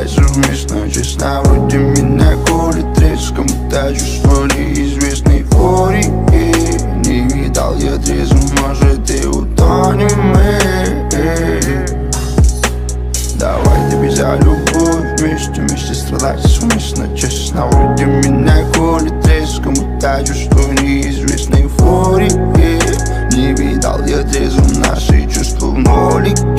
дальше вместо Честно, вроде меня колет треск Кому-то чувство неизвестной эйфории Не видал я трезвым, может и утонем мы Давай добежа любовь вместе, вместе страдать совместно Честно, вроде меня колет треск Кому-то чувство неизвестной эйфории Не видал я трезвым наши чувства в нолике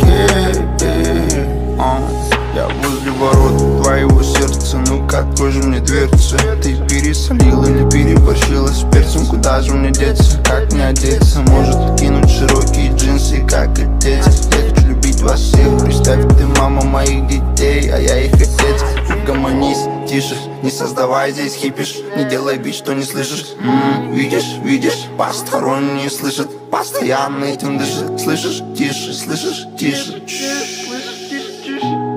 Ну-ка открой же мне дверцу Ты пересолила или переборщила с перцем? Куда же мне деться, как мне одеться? Может кинуть широкие джинсы, как отец Я хочу любить вас всех. Представь, ты мама моих детей, а я их отец. Угомонись, тише, не создавай здесь хипиш. Не делай вид, что не слышишь. М, Видишь, видишь, посторонние слышат Постоянно этим дышит. Слышишь, тише, слышишь, тише. Чш.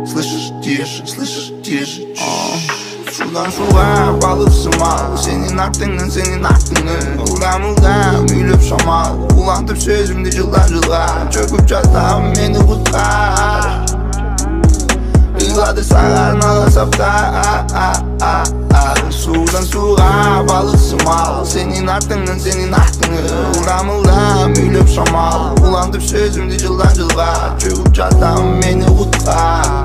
Слышишь, тише, слышишь, тише Balık mal Senin aklının senin aklını Ulan ulan gülüp şamal Ulandım sözümde cıllar cıllar Çöküp çatam beni kurtar Yıladı sarar nala sapta Sudan suğa balık mal Senin aklının senin aklını Ulan ulan gülüp şamal Ulandım sözümde cıllar cıllar Çöküp çatam beni kurtar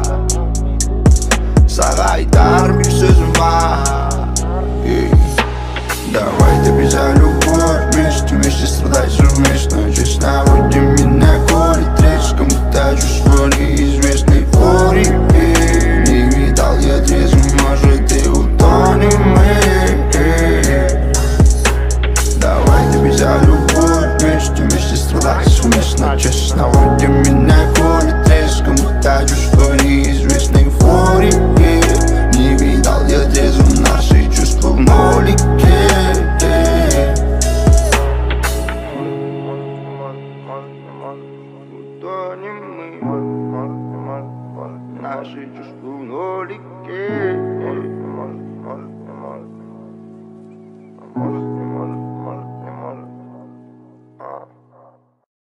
значит Снова ты меня курит треском Таю, что в неизвестной форе Не видал я трезвым наши чувства в нолике Наши чувства в нолике Может, может, может, может, может.